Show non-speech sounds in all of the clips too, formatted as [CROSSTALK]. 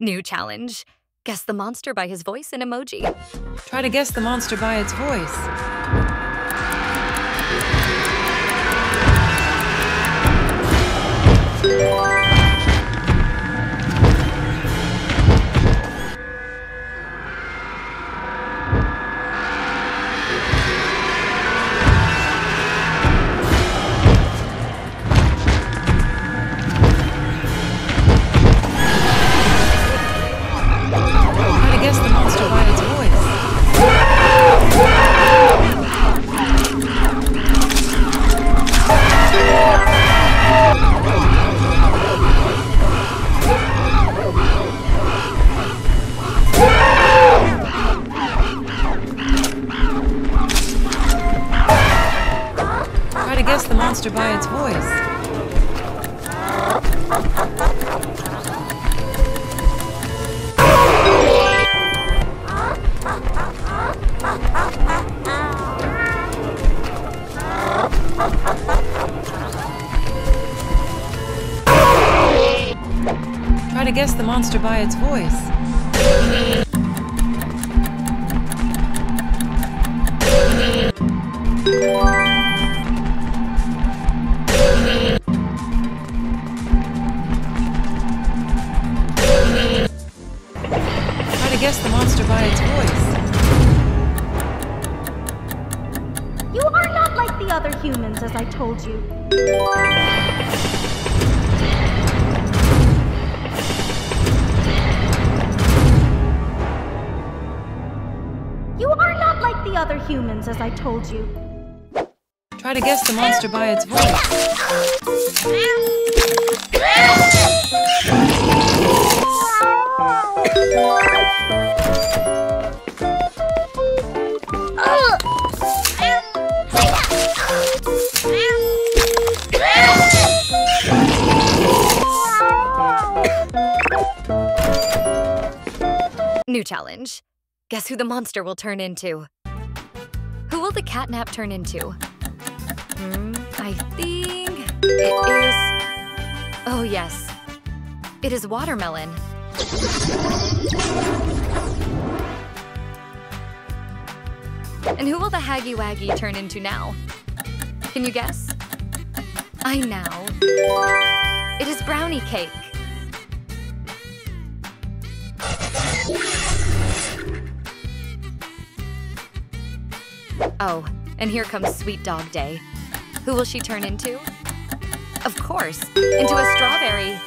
New challenge. Guess the monster by his voice and emoji. Try to guess the monster by its voice. Monster by its voice. Try to guess the monster by its voice. Voice. You are not like the other humans, as I told you. You are not like the other humans, as I told you. Try to guess the monster by its voice. [LAUGHS] Ah! Challenge. Guess who the monster will turn into? Who will the catnap turn into? Hmm, I think it is. Oh, yes. It is watermelon. And who will the Huggy Wuggy turn into now? Can you guess? I know. It is brownie cake. Oh, and here comes Sweet Dog Day. Who will she turn into? Of course, into a strawberry.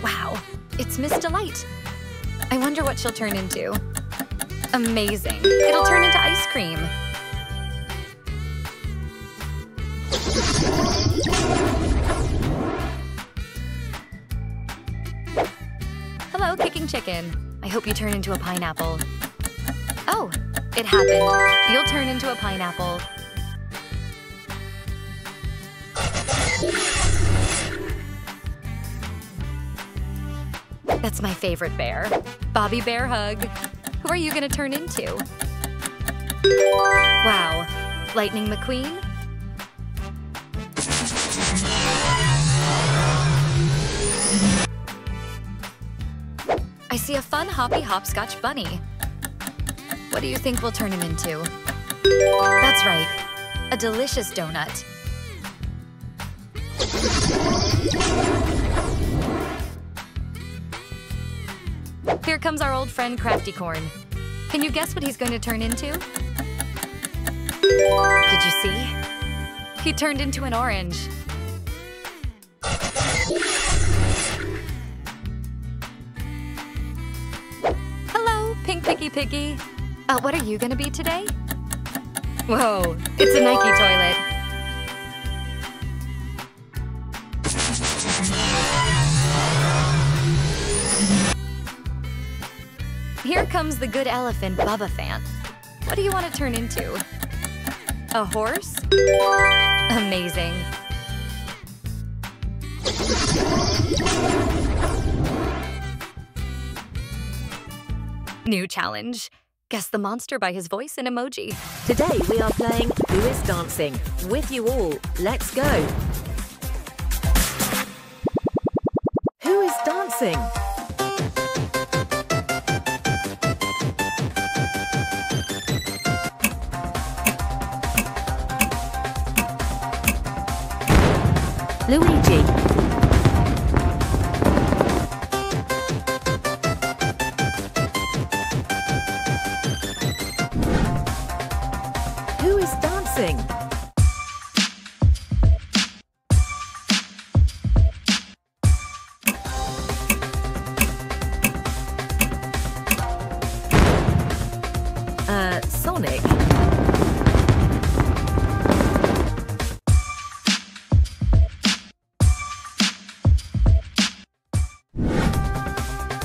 Wow, it's Miss Delight. I wonder what she'll turn into. Amazing. It'll turn into ice cream. Chicken. I hope you turn into a pineapple. Oh, it happened. You'll turn into a pineapple. That's my favorite bear. Bobby Bear Hug. Who are you gonna turn into? Wow. Lightning McQueen? I see a fun hoppy hopscotch bunny. What do you think we'll turn him into? That's right, a delicious donut. Here comes our old friend Crafty Corn. Can you guess what he's going to turn into? Did you see? He turned into an orange. Pink Picky Piggy. Uh, what are you gonna be today? Whoa, it's a Nike toilet. Here comes the good elephant, Bubbaphant. What do you want to turn into? A horse? Amazing. New challenge. Guess the monster by his voice and emoji. Today we are playing Who is Dancing? With you all, let's go! Who is dancing? Uh, Sonic.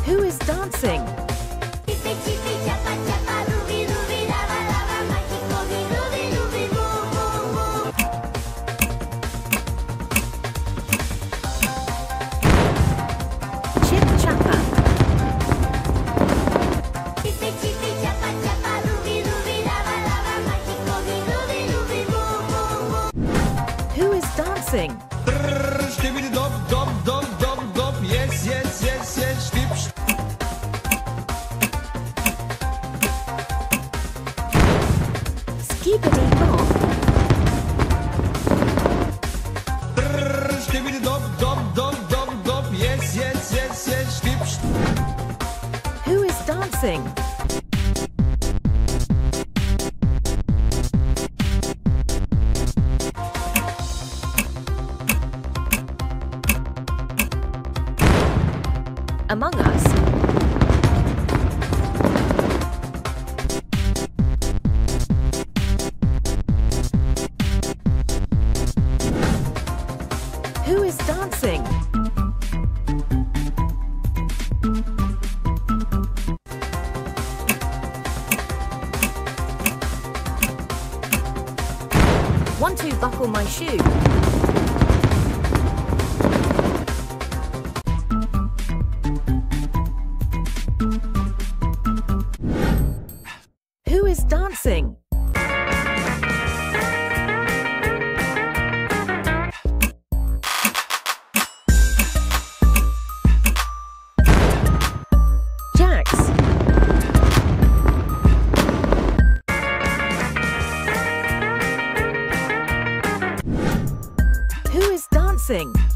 Who is dancing? Dancing? Who is dancing? Dancing? Want to buckle my shoe? Who is dancing? Dancing?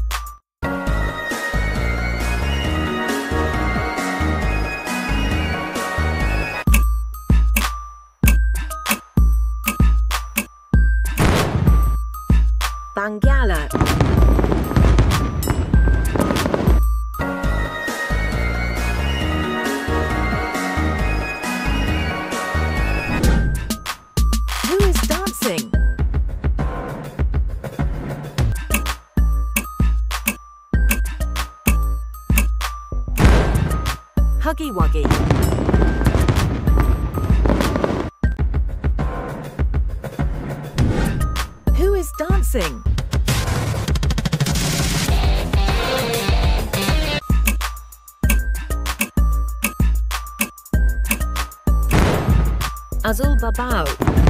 Dancing? Azul Babao.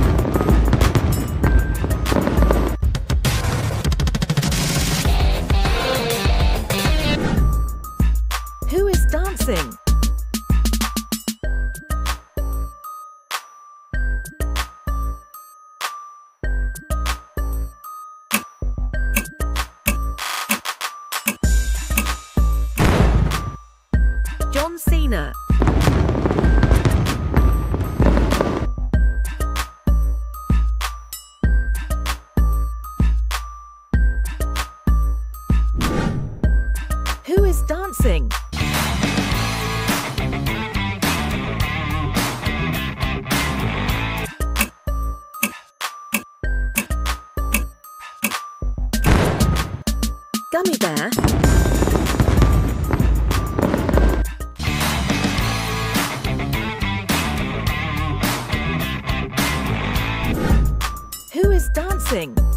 Who is dancing? Gummy bear. Dancing?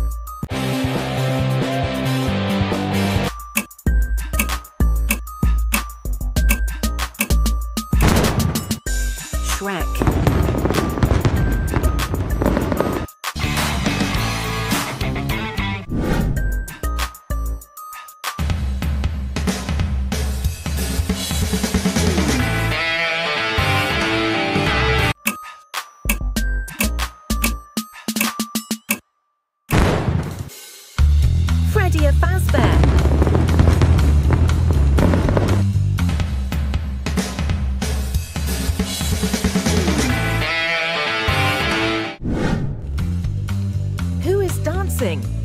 Is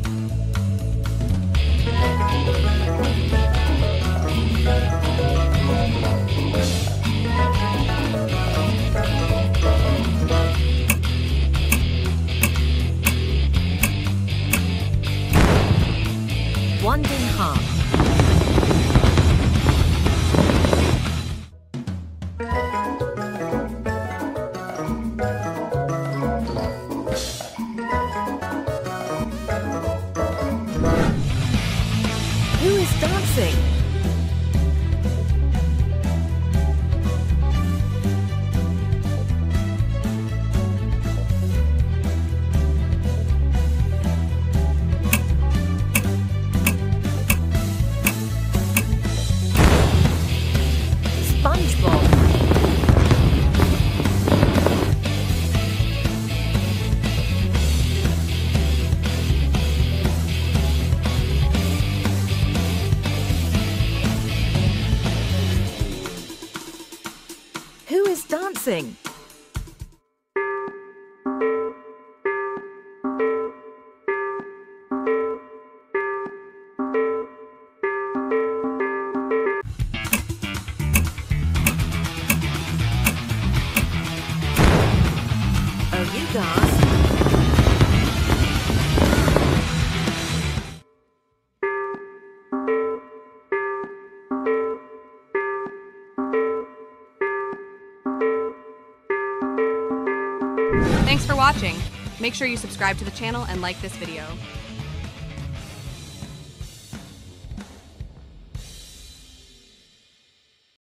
dancing? Watching. Make sure you subscribe to the channel and like this video.